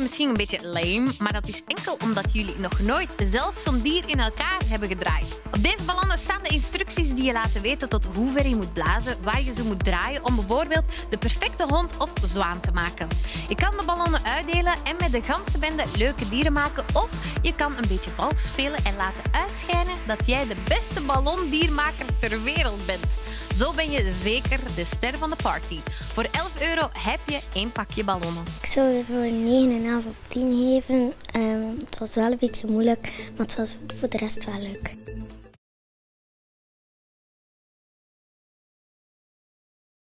misschien een beetje lame, maar dat is enkel omdat jullie nog nooit zelf zo'n dier in elkaar hebben gedraaid. Op deze ballonnen staan de instructies je laten weten tot hoe ver je moet blazen, waar je ze moet draaien om bijvoorbeeld de perfecte hond of zwaan te maken. Je kan de ballonnen uitdelen en met de ganse bende leuke dieren maken of je kan een beetje vals spelen en laten uitschijnen dat jij de beste ballondiermaker ter wereld bent. Zo ben je zeker de ster van de party. Voor 11 euro heb je één pakje ballonnen. Ik zou er voor 9,5 op 10 geven. Um, het was wel een beetje moeilijk, maar het was voor de rest wel leuk.